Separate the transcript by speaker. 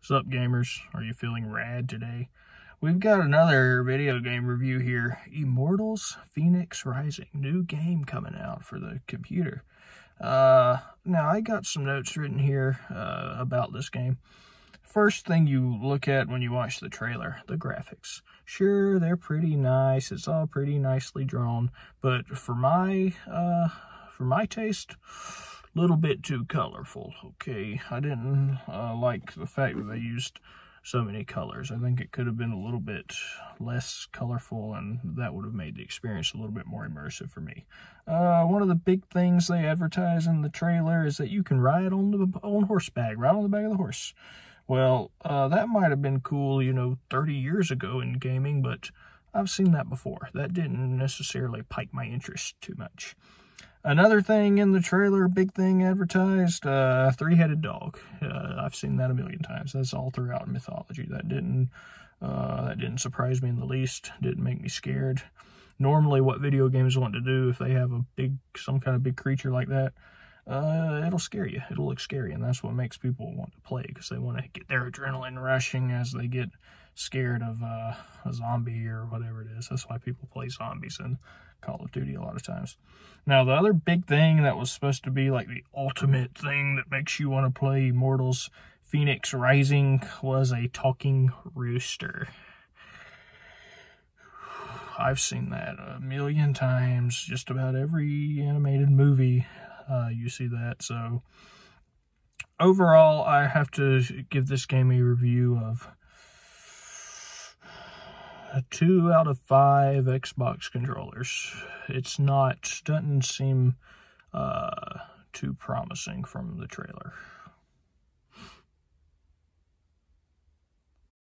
Speaker 1: What's up, gamers? Are you feeling rad today? We've got another video game review here. Immortals Fenyx Rising. New game coming out for the computer. Uh, now, I got some notes written here uh, about this game. First thing you look at when you watch the trailer, the graphics. Sure, they're pretty nice. It's all pretty nicely drawn. But for my, uh, for my taste, little bit too colorful, okay? I didn't uh, like the fact that they used so many colors. I think it could have been a little bit less colorful and that would have made the experience a little bit more immersive for me. Uh, one of the big things they advertise in the trailer is that you can ride on the on horseback, ride on the back of the horse. Well, uh, that might have been cool, you know, 30 years ago in gaming, but I've seen that before. That didn't necessarily pique my interest too much. Another thing in the trailer, big thing advertised, uh, three-headed dog. Uh, I've seen that a million times. That's all throughout mythology. That didn't, uh, that didn't surprise me in the least. Didn't make me scared. Normally, what video games want to do if they have a big, some kind of big creature like that, uh, it'll scare you. It'll look scary, and that's what makes people want to play because they want to get their adrenaline rushing as they get scared of uh, a zombie or whatever it is. That's why people play zombies in Call of Duty a lot of times. Now, the other big thing that was supposed to be like the ultimate thing that makes you want to play Immortals Fenyx Rising was a talking rooster. I've seen that a million times. Just about every animated movie, uh, you see that. So, overall, I have to give this game a review of two out of five Xbox controllers. It's not, doesn't seem uh, too promising from the trailer.